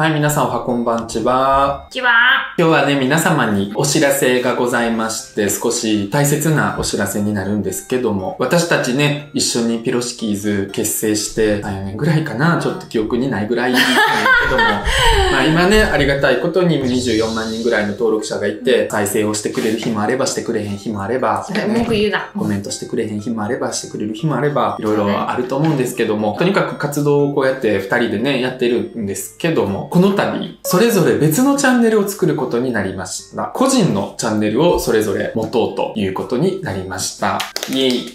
はい、皆さんおはこんばんちは。ちは。今日はね、皆様にお知らせがございまして、少し大切なお知らせになるんですけども、私たちね、一緒にピロシキーズ結成して、3、4年ぐらいかな、ちょっと記憶にないぐらいなんですけども、まあ今ね、ありがたいことに24万人ぐらいの登録者がいて、再生をしてくれる日もあればしてくれへん日もあれば、それ文句言うな。コメントしてくれへん日もあれば、してくれる日もあれば、いろいろあると思うんですけども、とにかく活動をこうやって二人でね、やってるんですけども、この度、それぞれ別のチャンネルを作ることになりました。個人のチャンネルをそれぞれ持とうということになりました。イエイ。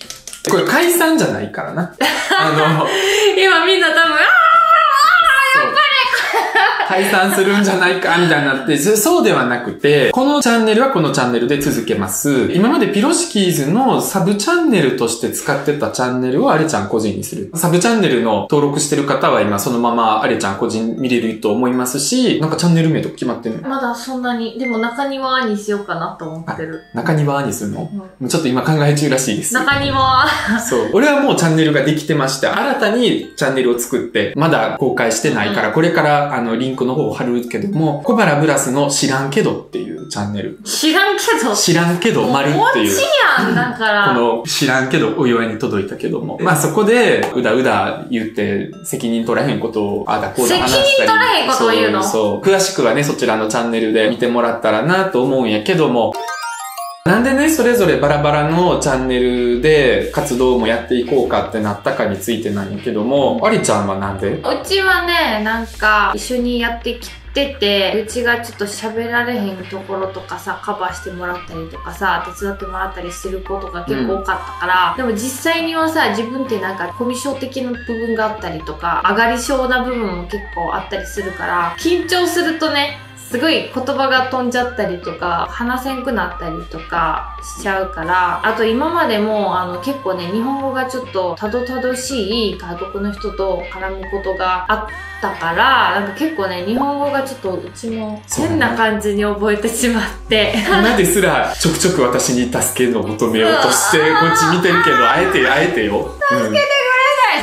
これ解散じゃないからな。あの、今みんな多分、ああ解散するんじゃないか、みたいになって、そそうではなくて、このチャンネルはこのチャンネルで続けます。今までピロシキーズのサブチャンネルとして使ってたチャンネルをあれちゃん個人にする。サブチャンネルの登録してる方は今そのままあれちゃん個人見れると思いますし、なんかチャンネル名とか決まってるの？まだそんなに、でも中庭にしようかなと思ってる。中庭にするの？もうんうちょっと今考え中らしいです。中庭、そう。俺はもうチャンネルができてまして、新たにチャンネルを作って、まだ公開してないから、これからあの、リンクの方を貼るけども、小原ブラスの知らんけどっていうチャンネル。知らんけど。知らんけどもう丸っていう。こっちやん、だから。この知らんけどお祝いに届いたけども。まあそこで、うだうだ言って、責任取らへんことを、あだこうだ話したり。責任取らへんことを言うの？そうそう。詳しくはね、そちらのチャンネルで見てもらったらなと思うんやけども、なんでね、それぞれバラバラのチャンネルで活動もやっていこうかってなったかについてなんやけども、ありちゃんはなんで？うちはね、なんか、一緒にやってきてて、うちがちょっと喋られへんところとかさ、カバーしてもらったりとかさ、手伝ってもらったりすることが結構多かったから、でも実際にはさ、自分ってなんかコミュ障的な部分があったりとか、上がり症な部分も結構あったりするから、緊張するとね、すごい言葉が飛んじゃったりとか、話せんくなったりとかしちゃうから、あと今までもあの結構ね、日本語がちょっとたどたどしい外国の人と絡むことがあったから、なんか結構ね、日本語がちょっとうちも変な感じに覚えてしまって。今ですらちょくちょく私に助けを求めようとして、こっち見てるけど、あえて、あえてよ。助けて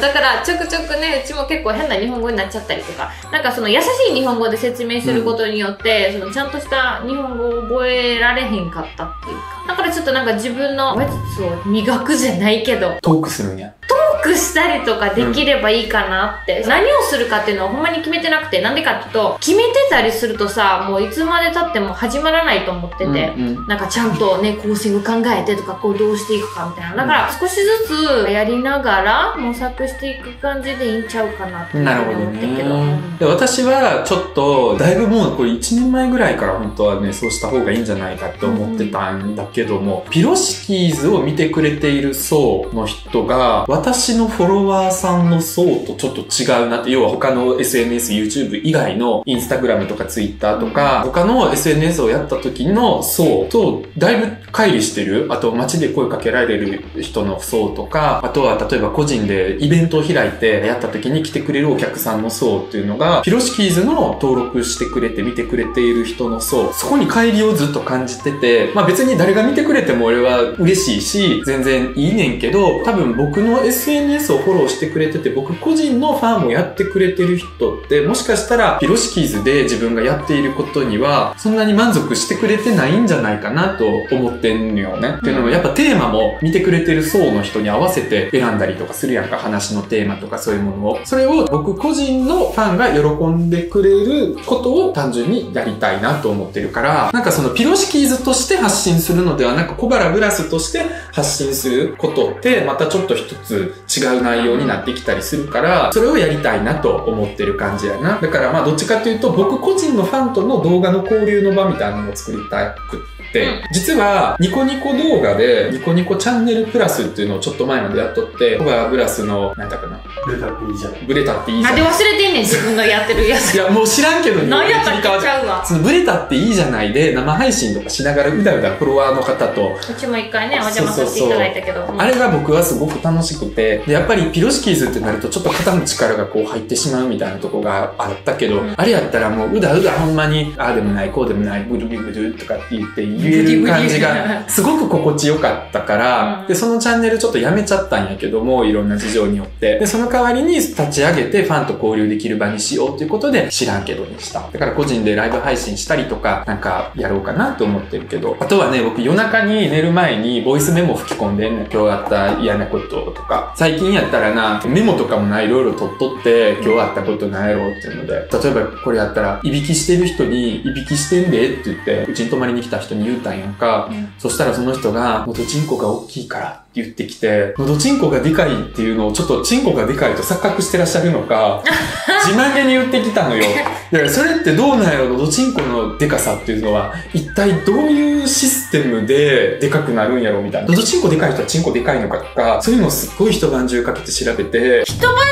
だからちょくちょくねうちも結構変な日本語になっちゃったりとか。なんかその優しい日本語で説明することによって、そのちゃんとした日本語を覚えられへんかったっていうか。だからちょっとなんか自分の話術を磨くじゃないけど。トークするんや。トークしたりとかできればいいかなって、何をするかっていうのはほんまに決めてなくてなんでかっていうと決めてたりするとさもういつまで経っても始まらないと思ってて、うんうんなんかちゃんとね、構成を考えてとか、こうどうしていくかみたいな。だから少しずつやりながら模索していく感じでいいんちゃうかなって思ってるけど。ね。で私はちょっと、だいぶもうこれ1年前ぐらいから本当はね、そうした方がいいんじゃないかって思ってたんだけども、ピロシキーズを見てくれている層の人が、私のフォロワーさんの層とちょっと違うなって、要は他の SNS、YouTube 以外の Instagram とか Twitter とか、他の SNS をやった時の層とだいぶ乖離してる。あと街で声かけられる人の層とか、あとは例えば個人でイベントを開いてやった時に来てくれるお客さんの層っていうのが、ピロシキーズの登録してくれて見てくれている人の層、そこに乖離をずっと感じてて、まあ別に誰が見てくれても俺は嬉しいし、全然いいねんけど、多分僕の SNS をフォローしてくれてて、僕個人のファンもやってくれてる人って、もしかしたらピロシキーズで自分がやっていることには、そんなに満足してくれてないんじゃないかなと思ってんのよね。っていうのもやっぱテーマも見てくれてる層の人に合わせて選んだりとかするやんか、話のテーマとかそういうものを。それを僕個人のファンが喜んでくれることを単純にやりたいなと思ってるから、なんかそのピロシキーズとして発信するのではなく、小原ブラスとして発信することって、またちょっと一つ違う内容になってきたりするから、それをやりたいなと思ってる感じやな。だからまあどっちかというと、僕個人のファンとの動画の交流の場みたいなのを作りたくって、実はニコニコ動画でニコニコチャンネルプラスっていうのをちょっと前までやっとって、小原ブラスの、なんだかな、出たっていいじゃん。ブレたっていいじゃん。なんで忘れてんねん、自分がやってるやつ。いや、もう知らんけど、何やったっけ？ちゃうわ。そのブレたっていいじゃないで、生配信とかしながらうだうだフォロワーの方と、うちも一回ね、お邪魔させていただいたけど。あれが僕はすごく楽しくて、て、で、やっぱりピロシキーズってなるとちょっと肩の力がこう入ってしまうみたいなとこがあったけど、うんあれやったらもううだうだほんまに、ああでもない、こうでもない、ブルブルブルとかって言って言える感じがすごく心地よかったから、うんで、そのチャンネルちょっとやめちゃったんやけども、いろんな事情によって。で、その代わりに立ち上げてファンと交流できる場にしようということで知らんけどにした。だから個人でライブ配信したりとか、なんかやろうかなと思ってるけど、あとはね、僕夜中に寝る前にボイスメモ吹き込んでんねん。今日あった嫌なこととか。最近やったらな、メモとかもないろいろ取っとって、今日あったことなんやろうっていうので、例えばこれやったら、いびきしてる人に、いびきしてんでって言って、うちに泊まりに来た人に言うたんやんか。そしたらその人が、のどちんこが大きいからって言ってきて、のどちんこがでかいっていうのをちょっとチンコがでかいと錯覚してらっしゃるのか、自慢げに言ってきたのよ。いや、それってどうなんやろ？のどちんこのでかさっていうのは、一体どういうシステムででかくなるんやろみたいな。のどちんこでかい人はチンコでかいのかとか、そういうのをすっごい一晩中かけて調べて、一晩中か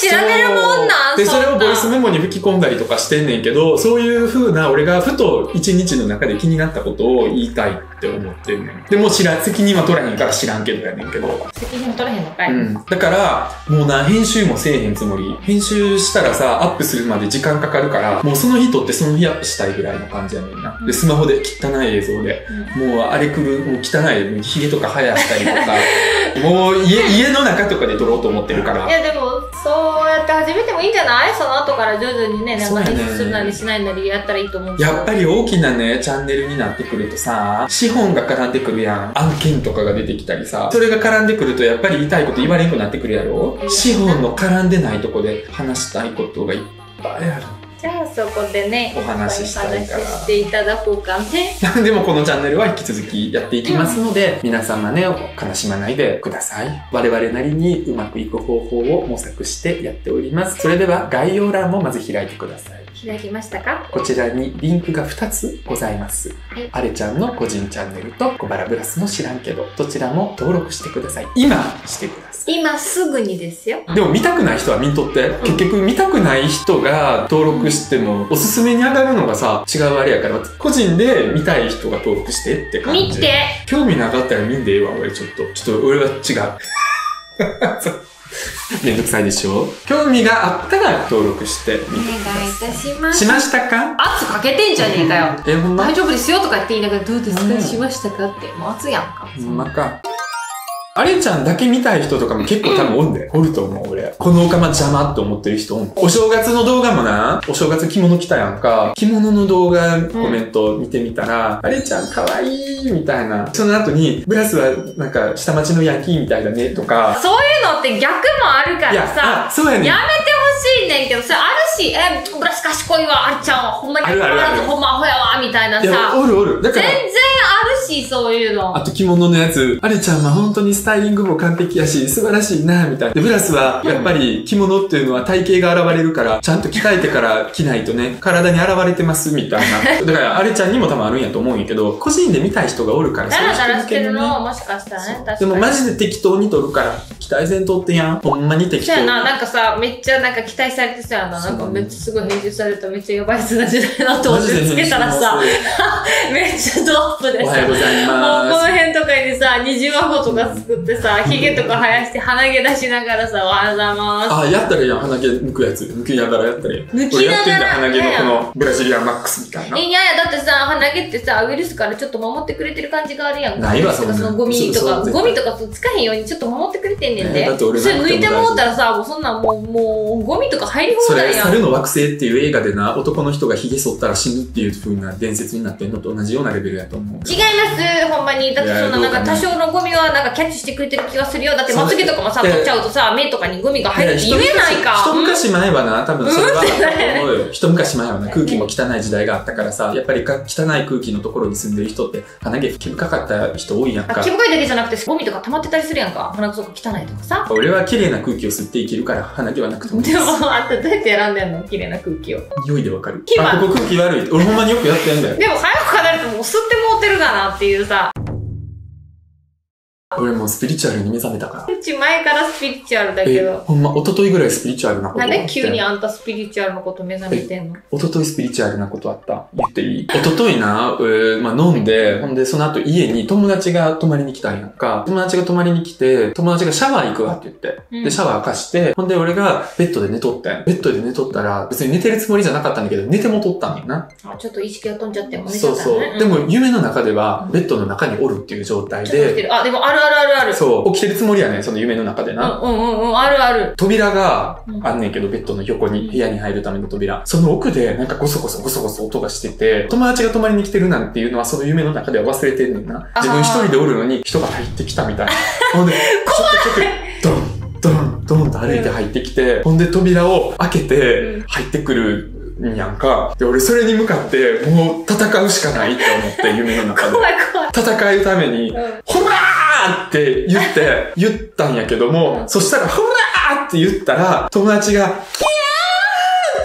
けて調べるで、それをボイスムメモに吹き込んだりとかしてんねんけど、そういう風な俺がふと一日の中で気になったことを言いたいって思ってんねん。でも知らん、責任は取らへんから知らんけどやねんけど。責任取れへんのかい、うん。だから、もうな、編集もせえへんつもり。編集したらさ、アップするまで時間かかるから、もうその日撮ってその日アップしたいぐらいの感じやねんな。で、スマホで汚い映像で。もうあれくる、もう汚い、髭とか生やしたりとか、もう家、家の中とかで撮ろうと思ってるからい。やでもって始めてもいいんじゃない？その後から徐々にねなんか編集するなりしないなりやったらいいと思うやっぱり大きなね、チャンネルになってくるとさ、資本が絡んでくるやん。案件とかが出てきたりさ、それが絡んでくるとやっぱり言いたいこと言われんくなってくるやろ？うん。資本の絡んでないとこで話したいことがいっぱいある。じゃあそこでねお話ししたいからししていただこうかねでもこのチャンネルは引き続きやっていきますので、皆様ね、悲しまないでください。我々なりにうまくいく方法を模索してやっております。それでは概要欄もまず開いてください。開きましたか？こちらにリンクが2つございます。はいあれちゃんの個人チャンネルと小腹ブラスの知らんけど、どちらも登録してください。今してください。今すぐにですよでも見たくない人は見んとって。結局見たくない人が登録しても、おすすめに上がるのがさ、違うあれやから、個人で見たい人が登録してって感じ。見て。興味なかったら見んでええわ、俺ちょっと。ちょっと俺は違う。めんどくさいでしょ？興味があったら登録してお願いいさたしまい。す。しましたか？圧かけてんじゃねえかよ。え、ほんま？大丈夫ですよとか言って言いながらどうですか、うん。しましたか？って。もう圧やんか。ほんまか。あれちゃんだけ見たい人とかも結構多分おんで。おると思う、俺。このオカマ邪魔って思ってる人おん。お正月の動画もな、お正月着物着たやんか。着物の動画コメント見てみたら、あれちゃん可愛いみたいな。その後に、ブラスはなんか下町のヤンキーみたいだねとか。そういうのって逆もあるから、さあ、そうやねん。やめてほしいねんけど、それあるし、え、ブラス賢いわ、あっちゃんは、ほんまにあるあるあるほんまアホやわ、みたいなさ。おるおる。だから全然、し、そういうの。あと着物のやつ、あれちゃんは本当にスタイリングも完璧やし、素晴らしいな、みたいな。で、ブラスは、やっぱり着物っていうのは体型が現れるから、ちゃんと鍛えてから着ないとね、体に現れてます、みたいな。だから、あれちゃんにも多分あるんやと思うんやけど、個人で見たい人がおるから、ダラダラしてるのもしかしたらね、確かに。でもマジで適当に撮るから、期待せんとってやん。ほんまに適当そうやな、なんかさ、めっちゃなんか期待されてそうやな。なんかめっちゃすごい編集されためっちゃやばいやつな時代だなと思ってつけたらさ、めっちゃドアップでさおはよう、ございもうこの。辺とかにさ、二重顎とか作ってさ、髭とか生やして鼻毛出しながらさ、おはようございます。あ、やったらやん。鼻毛抜くやつ。抜きながらやったらやん。抜きながらやってんだ、鼻毛のこのブラジリアンマックスみたいな。いやいや、だってさ、鼻毛ってさ、ウイルスからちょっと守ってくれてる感じがあるやんか。ないわそのゴミとか、ゴミとかつかへんようにちょっと守ってくれてんねんで。ねだって俺それ抜いてもうたらさ、もうそんなんもう、もう、ゴミとか入りそれ、放題やん。猿の惑星っていう映画でな、男の人が髭剃ったら死ぬっていう風な伝説になってんのと同じようなレベルやと思う。違います、ほんまに。だってそんななんか多少のゴミはなんかキャッチしてくれてる気がするよ。だってまつげとかもさ、取っちゃうとさ、目とかにゴミが入るって言えないか。一昔前はな、多分それは思うよ。一昔前はな、うん空気も汚い時代があったからさ、やっぱりか汚い空気のところに住んでる人って鼻毛毛深かった人多いやんかあ毛。深いだけじゃなくてゴミとか溜まってたりするやんか。鼻くそが汚いとかさ。俺は綺麗な空気を吸って生きるから鼻毛はなくてもいいでです。も、あんたどうやって選んでんの？綺麗な空気を。匂いでわかるあ、ここ空気悪い。俺ほんまによくやってんだよ。でも早く離れてもう吸ってもうてるかなっていうさ。俺もうスピリチュアルに目覚めたから。うち前からスピリチュアルだけえ、ど。ほんま、一昨日ぐらいスピリチュアルなことなんで急にあんたスピリチュアルのこと目覚めてんの？一昨日スピリチュアルなことあった？言っていい？一昨日な、えーまあ、飲んで、ほんで、その後家に友達が泊まりに来たんやんか。友達が泊まりに来て、友達がシャワー行くわって言って。うんで、シャワー貸して、ほんで俺がベッドで寝とってん。ベッドで寝とったら、別に寝てるつもりじゃなかったんだけど、寝てもとったんやな。あちょっと意識が飛んじゃっても寝ちゃそうそう。でも、夢の中では、ベッドの中におるっていう状態で。あ、でもあるあるあるある。そう、起きてるつもりやねん、その夢の中でな。うんうんうんうん、あるある。扉がうんあんねんけど、ベッドの横に部屋に入るための扉。その奥でなんかゴソゴソゴソゴソ音がしてて、友達が泊まりに来てるなんていうのはその夢の中では忘れてんねんな。自分一人でおるのに人が入ってきたみたいな。ほんで、ちょっとちょっと、ドン、ドン、ドンと歩いて入ってきて、ほんで扉を開けてうん入ってくるんやんか。で、俺それに向かってもう戦うしかないって思って夢の中で。怖い怖い。戦うために、うんほらーって言って、言ったんやけども、うんそしたら、ほらーって言ったら、友達が、キャー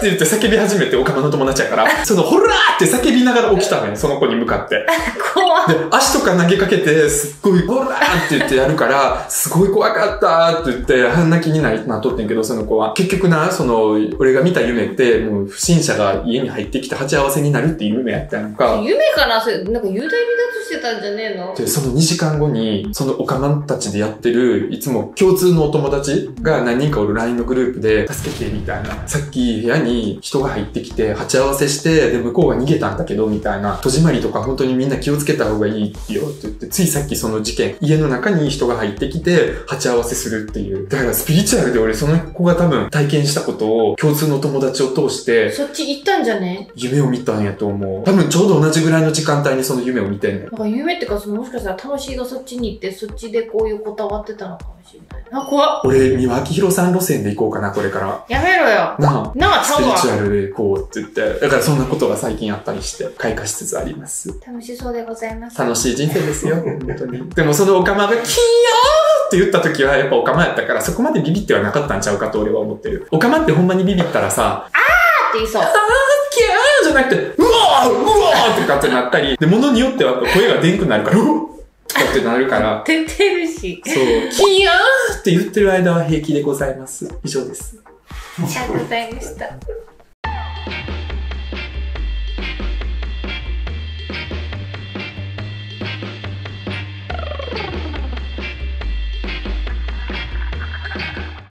って言って叫び始めて、オカマの友達やから、その、ほらーって叫びながら起きたのよ、その子に向かって。怖。で、足とか投げかけて、すっごい、ほらーって言ってやるから、すごい怖かったーって言って、半泣きになりなっとってんけど、その子は。結局な、その、俺が見た夢って、もう不審者が家に入ってきて鉢合わせになるっていう夢やったやんか。夢かなそれ、なんか幽体離脱してたんじゃねえの？で、その2時間後に、そのオカマンたちでやってる、いつも共通のお友達が何人かおる LINE のグループで、助けて、みたいな。さっき部屋に人が入ってきて、鉢合わせして、で、向こうが逃げたんだけど、みたいな。戸締まりとか本当にみんな気をつけた方がいいよって言って、ついさっきその事件、家の中に人が入ってきて、鉢合わせするっていう。だからスピリチュアルで俺その子が多分体験したことを共通の友達を通して、そっち行ったんじゃね？夢を見たんやと思う。多分ちょうど同じぐらいの時間帯にその夢を見てんねん。なんか夢ってか、そのもしかしたら魂がそっちに行って、そっちでこういうこたわってたのかもしれない。あ、怖っ。俺、三輪明宏さん路線で行こうかな、これから。やめろよ。なあ。なあ、ちスピリチュゃうわ。アルで行こうって言って。だからそんなことが最近あったりして、開花しつつあります。楽しそうでございます。楽しい人生ですよ、本当に。でもそのオカマが、キーヨーって言った時はやっぱオカマやったから、そこまでビビってはなかったんちゃうかと俺は思ってる。オカマってほんまにビビったらさ、って言いそう。あーキャーじゃなくて、うわーうわーとかってなったり、で、物によっては声がでんくなるから、うってなるから、出てるし。そう、キヤーって言ってる間は平気でございます。以上です。ありがとうございました。